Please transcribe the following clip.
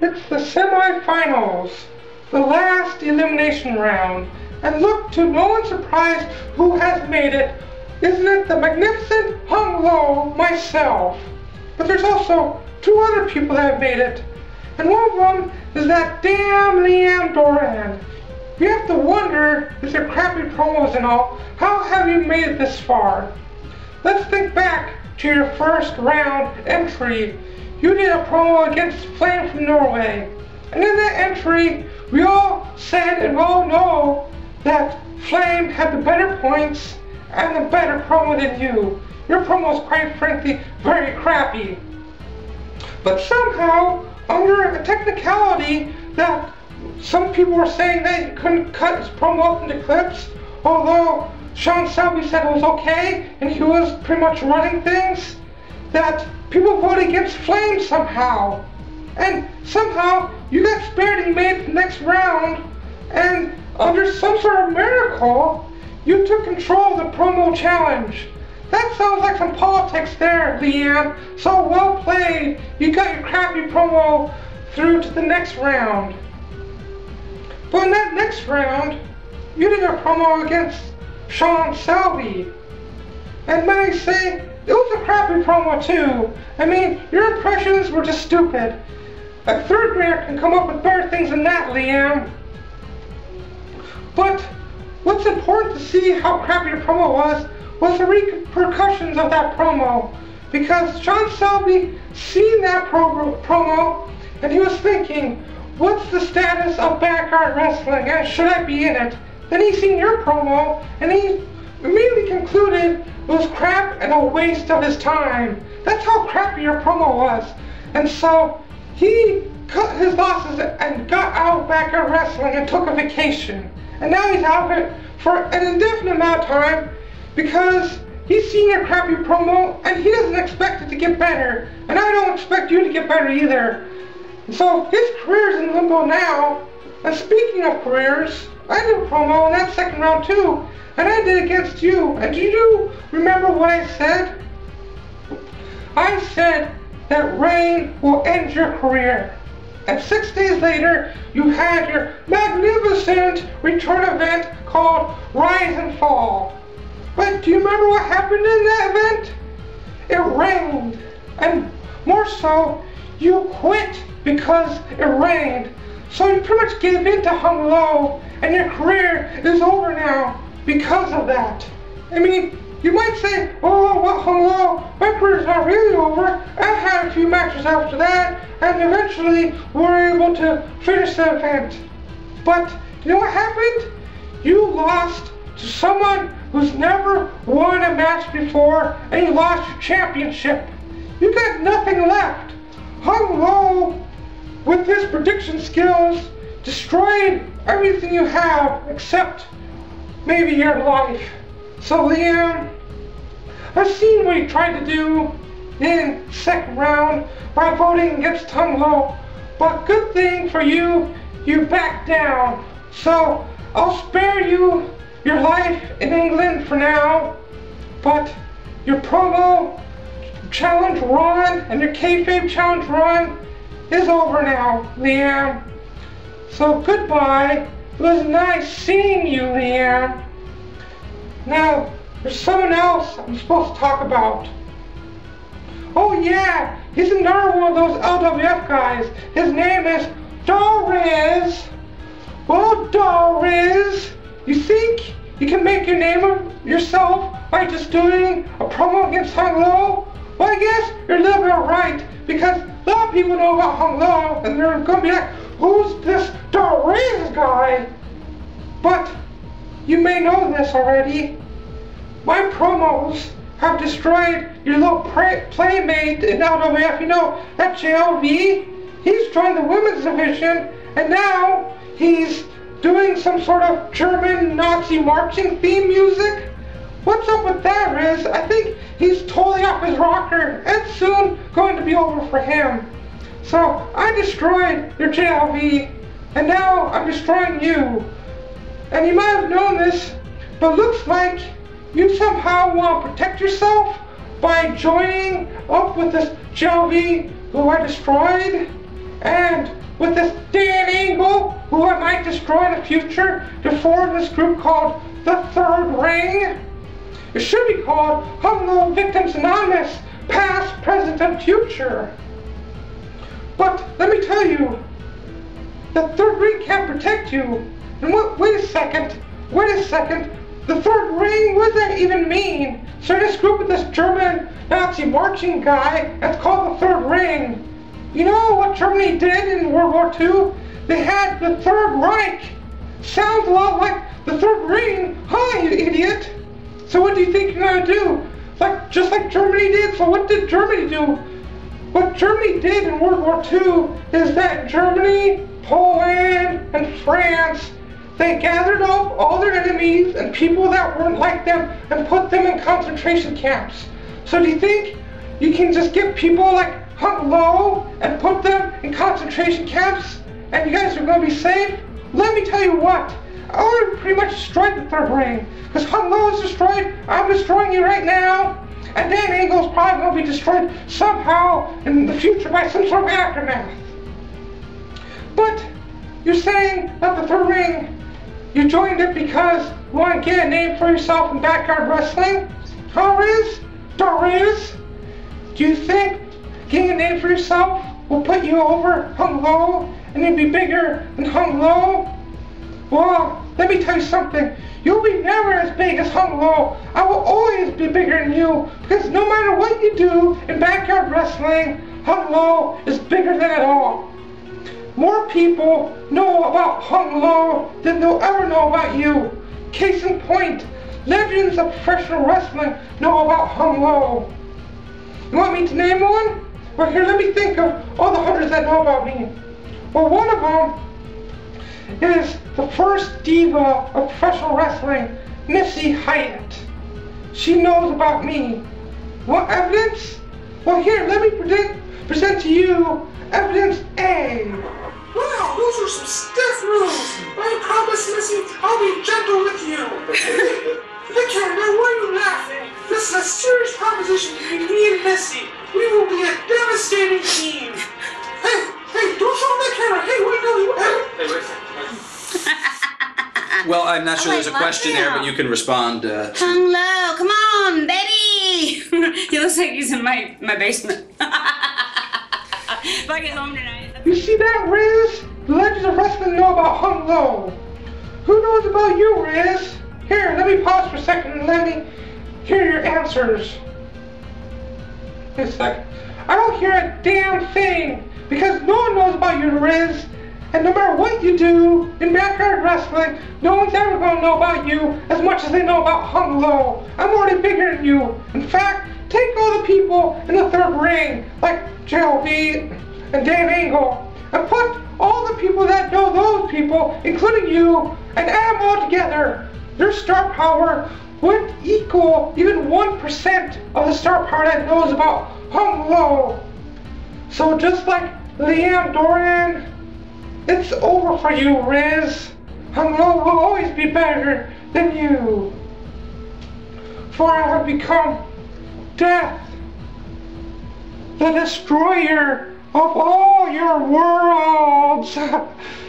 It's the semifinals, the last elimination round, and look to no one's surprise who has made it. Isn't it the magnificent Hung Lo myself? But there's also two other people that have made it, and one of them is that damn Liam Doran. You have to wonder, with your crappy promos and all, how have you made it this far? Let's think back to your first round entry. You did a promo against Flame from Norway. And in that entry, we all said and we all know that Flame had the better points and the better promo than you. Your promo was quite frankly very crappy. But somehow, under a technicality that some people were saying that he couldn't cut his promo up into clips, although Sean Selby said it was okay and he was pretty much running things, that people voted against Flame somehow. And somehow you got spared and made the next round, and under some sort of miracle, you took control of the promo challenge. That sounds like some politics there, Leanne. So well played. You got your crappy promo through to the next round. But in that next round, you did a promo against Sean Selby. And may I say, it was a crappy promo too. I mean, your impressions were just stupid. A third grader can come up with better things than that, Liam. But what's important to see how crappy your promo was was the repercussions of that promo. Because Sean Selby seen that pro promo and he was thinking, what's the status of backyard wrestling and should I be in it? Then he seen your promo and he immediately concluded it was crap and a waste of his time. That's how crappy your promo was. And so he cut his losses and got out of backyard wrestling and took a vacation. And now he's out of it for an indefinite amount of time because he's seen your crappy promo and he doesn't expect it to get better. And I don't expect you to get better either. And so his career's in limbo now. And speaking of careers, I did a promo in that second round too. And I did against you. And do you remember what I said? I said that rain will end your career. And six days later, you had your magnificent return event called Rise and Fall. But do you remember what happened in that event? It rained. And more so, you quit because it rained. So you pretty much gave in to Hung Lo, and your career is over now because of that. I mean, you might say, oh, well, hello, my career's not really over. I had a few matches after that, and eventually we were able to finish the event. But you know what happened? You lost to someone who's never won a match before, and you lost your championship. You got nothing left. Hung Lo, with his prediction skills, destroyed everything you have except maybe your life. So Liam, I've seen what you tried to do in second round by voting against Hung Lo, but good thing for you, you backed down. So I'll spare you your life in England for now, but your promo challenge run and your kayfabe challenge run is over now, Liam. So goodbye. It was nice seeing you, Liam. Now, there's someone else I'm supposed to talk about. Oh yeah, he's another one of those LWF guys. His name is the Rizz. Well, the Rizz, you think you can make your name yourself by just doing a promo against Hung Lo? Well, I guess you're a little bit right, because a lot of people know about Hung Lo, and they're gonna be like, who's this the Rizz guy? But you may know this already. My promos have destroyed your little playmate in LWF. You know, that JLV? He's joined the women's division, and now he's doing some sort of German Nazi marching theme music. What's up with that, Rizz? I think he's totally off his rocker, and soon going to be over for him. So I destroyed your JLV, and now I'm destroying you. And you might have known this, but looks like you somehow want to protect yourself by joining up with this JLV who I destroyed. And with this Dan Angle, who I might destroy in the future, to form this group called the Third Ring. It should be called Low Victims Anonymous, past, present, and future. But let me tell you, the third ring can't protect you. And wait, wait a second, wait a second. The third ring, what does that even mean? So this group with this German Nazi marching guy, that's called the third ring. You know what Germany did in World War II? They had the Third Reich. Sounds a lot like the Third Ring, huh, you idiot? So what do you think you're gonna do? Like just like Germany did. So what did Germany do? What Germany did in World War II is that Germany, Poland, and France they gathered up all their enemies and people that weren't like them and put them in concentration camps. So do you think you can just get people like Hung Lo and put them in concentration camps and you guys are going to be safe? Let me tell you what. I already pretty much destroyed the third. Because Hung Lo is destroyed, I'm destroying you right now. And Dan Angle's probably going to be destroyed somehow in the future by some sort of aftermath. But you're saying that the third ring you joined it because you want to get a name for yourself in backyard wrestling? Huh, Rizz? Rizz? Do you think getting a name for yourself will put you over Hung Lo and you'll be bigger than Hung Lo? Well, let me tell you something. You'll be never as big as Hung. I will always be bigger than you because no matter what you do in backyard wrestling, Hung Lo is bigger than it all. More people know about Hung Lo than they'll ever know about you. Case in point, legends of professional wrestling know about Hung Lo. You want me to name one? Well, here, let me think of all the hundreds that know about me. Well, one of them is the first diva of professional wrestling, Missy Hyatt. She knows about me. What evidence? Well, here, let me present, present to you evidence A. Wow, those are some stiff rules. I promise, Missy, I'll be gentle with you. a I love question there, but you can respond. Uh, Hung Lo, come on, baby. he looks like he's in my my basement. if I get home tonight. You see that, Rizz? The legends of wrestling know about Hung Lo. Who knows about you, Rizz? Here, let me pause for a second and let me hear your answers. Wait a second. I don't hear a damn thing because no one knows about you, Rizz. And no matter what you do in backyard wrestling, no one's ever going to know about you as much as they know about Hung Lo. I'm already bigger than you. In fact, take all the people in the third ring, like JLV and Dan Angle, and put all the people that know those people, including you, and add them all together. Their star power would equal even 1% of the star power that knows about Hung Lo. So just like Liam Doran, it's over for you, Rizz. Hung Lo will always be better than you. For I have become death, the destroyer of all your worlds.